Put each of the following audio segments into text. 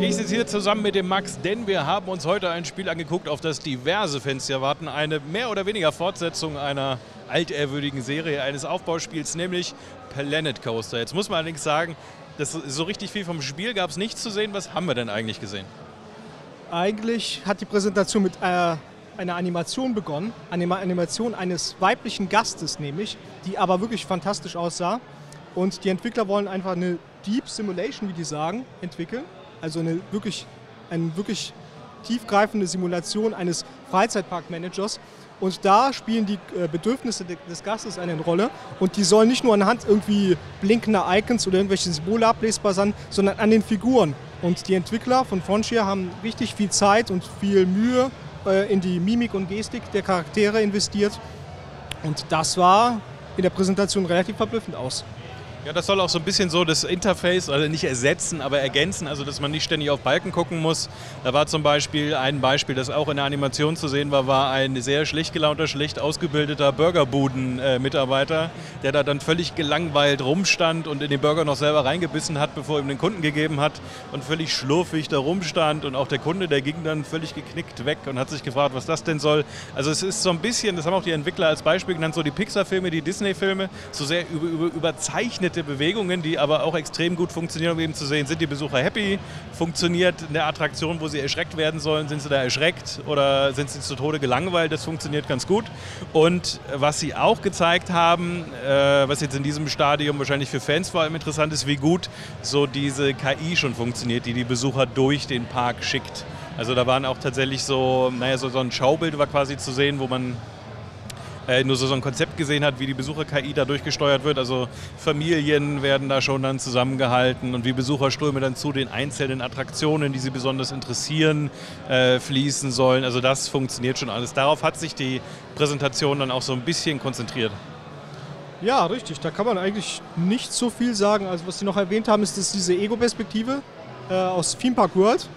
Ich sitze hier zusammen mit dem Max, denn wir haben uns heute ein Spiel angeguckt, auf das diverse Fans hier warten. Eine mehr oder weniger Fortsetzung einer altehrwürdigen Serie, eines Aufbauspiels, nämlich Planet Coaster. Jetzt muss man allerdings sagen, das, so richtig viel vom Spiel gab es nicht zu sehen. Was haben wir denn eigentlich gesehen? Eigentlich hat die Präsentation mit äh, einer Animation begonnen. Eine Animation eines weiblichen Gastes nämlich, die aber wirklich fantastisch aussah. Und die Entwickler wollen einfach eine Deep Simulation, wie die sagen, entwickeln. Also eine wirklich, eine wirklich tiefgreifende Simulation eines Freizeitparkmanagers. Und da spielen die äh, Bedürfnisse des Gastes eine Rolle. Und die sollen nicht nur anhand irgendwie blinkender Icons oder irgendwelche Symbole ablesbar sein, sondern an den Figuren. Und die Entwickler von Frontier haben richtig viel Zeit und viel Mühe äh, in die Mimik und Gestik der Charaktere investiert. Und das war in der Präsentation relativ verblüffend aus. Ja, das soll auch so ein bisschen so das Interface, also nicht ersetzen, aber ergänzen, also dass man nicht ständig auf Balken gucken muss. Da war zum Beispiel ein Beispiel, das auch in der Animation zu sehen war, war ein sehr schlecht gelaunter, schlecht ausgebildeter Burgerbuden-Mitarbeiter, der da dann völlig gelangweilt rumstand und in den Burger noch selber reingebissen hat, bevor er ihm den Kunden gegeben hat und völlig schlurfig da rumstand und auch der Kunde, der ging dann völlig geknickt weg und hat sich gefragt, was das denn soll. Also es ist so ein bisschen, das haben auch die Entwickler als Beispiel genannt, so die Pixar-Filme, die Disney-Filme, so sehr über, über, überzeichnet nette Bewegungen, die aber auch extrem gut funktionieren, um eben zu sehen, sind die Besucher happy, funktioniert eine Attraktion, wo sie erschreckt werden sollen, sind sie da erschreckt oder sind sie zu Tode gelangweilt, das funktioniert ganz gut. Und was sie auch gezeigt haben, äh, was jetzt in diesem Stadium wahrscheinlich für Fans vor allem interessant ist, wie gut so diese KI schon funktioniert, die die Besucher durch den Park schickt. Also da waren auch tatsächlich so, naja, so, so ein Schaubild war quasi zu sehen, wo man äh, nur so, so ein Konzept gesehen hat, wie die Besucher-KI da durchgesteuert wird. Also Familien werden da schon dann zusammengehalten und wie Besucherströme dann zu den einzelnen Attraktionen, die sie besonders interessieren, äh, fließen sollen. Also das funktioniert schon alles. Darauf hat sich die Präsentation dann auch so ein bisschen konzentriert. Ja, richtig. Da kann man eigentlich nicht so viel sagen. Also was Sie noch erwähnt haben, ist dass diese Ego-Perspektive äh, aus Theme Park World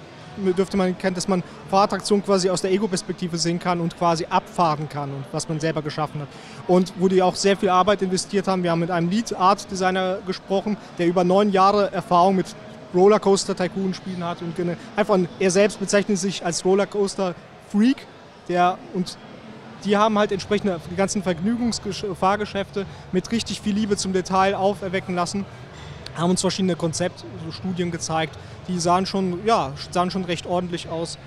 dürfte man kennen, dass man Fahrattraktionen quasi aus der Ego-Perspektive sehen kann und quasi abfahren kann und was man selber geschaffen hat. Und wo die auch sehr viel Arbeit investiert haben. Wir haben mit einem Lead-Art-Designer gesprochen, der über neun Jahre Erfahrung mit Rollercoaster-Tycoon-Spielen hat und einfach, er selbst bezeichnet sich als Rollercoaster-Freak, der und die haben halt entsprechend die ganzen Vergnügungsfahrgeschäfte mit richtig viel Liebe zum Detail auferwecken lassen haben uns verschiedene Konzeptstudien gezeigt, die sahen schon, ja, sahen schon recht ordentlich aus.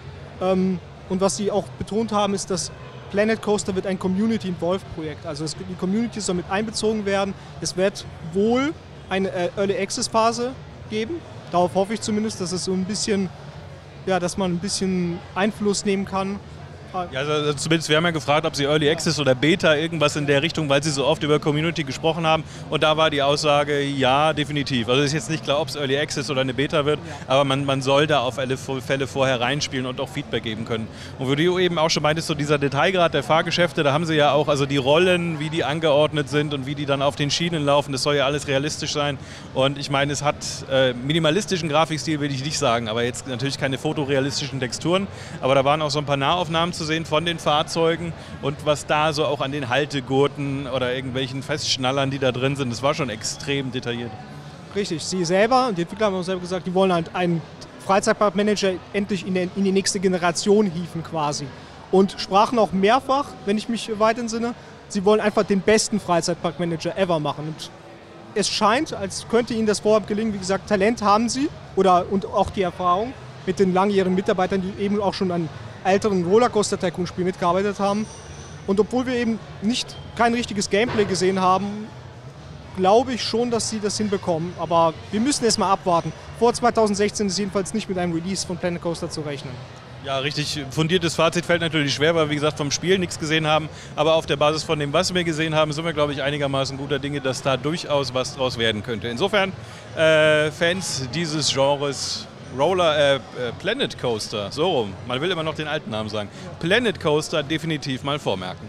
Ähm, und was sie auch betont haben, ist, dass Planet Coaster wird ein Community Involved Projekt. Also es, die Community soll mit einbezogen werden. Es wird wohl eine äh, Early Access Phase geben. Darauf hoffe ich zumindest, dass es so ein bisschen, ja, dass man ein bisschen Einfluss nehmen kann ja, also zumindest wir haben ja gefragt, ob Sie Early Access oder Beta irgendwas in der Richtung, weil Sie so oft über Community gesprochen haben. Und da war die Aussage, ja, definitiv. Also es ist jetzt nicht klar, ob es Early Access oder eine Beta wird, aber man, man soll da auf alle Fälle vorher reinspielen und auch Feedback geben können. Und wie du eben auch schon meintest, so dieser Detailgrad der Fahrgeschäfte, da haben Sie ja auch, also die Rollen, wie die angeordnet sind und wie die dann auf den Schienen laufen, das soll ja alles realistisch sein. Und ich meine, es hat äh, minimalistischen Grafikstil, will ich nicht sagen, aber jetzt natürlich keine fotorealistischen Texturen. Aber da waren auch so ein paar Nahaufnahmen zu zu sehen von den Fahrzeugen und was da so auch an den Haltegurten oder irgendwelchen Festschnallern, die da drin sind, das war schon extrem detailliert. Richtig, sie selber, die Entwickler haben auch selber gesagt, die wollen halt einen Freizeitparkmanager endlich in, in die nächste Generation hieven quasi. Und sprachen auch mehrfach, wenn ich mich weit entsinne, sie wollen einfach den besten Freizeitparkmanager ever machen. Und es scheint, als könnte ihnen das Vorhaben gelingen. Wie gesagt, Talent haben sie oder, und auch die Erfahrung mit den langjährigen Mitarbeitern, die eben auch schon an älteren Rollercoaster Tycoon Spiel mitgearbeitet haben. Und obwohl wir eben nicht kein richtiges Gameplay gesehen haben, glaube ich schon, dass sie das hinbekommen. Aber wir müssen erst mal abwarten. Vor 2016 ist jedenfalls nicht mit einem Release von Planet Coaster zu rechnen. Ja, richtig fundiertes Fazit fällt natürlich schwer, weil wir, wie gesagt, vom Spiel nichts gesehen haben. Aber auf der Basis von dem, was wir gesehen haben, sind wir, glaube ich, einigermaßen guter Dinge, dass da durchaus was draus werden könnte. Insofern, äh, Fans dieses Genres Roller, äh, äh, Planet Coaster, so rum. Man will immer noch den alten Namen sagen. Planet Coaster definitiv mal vormerken.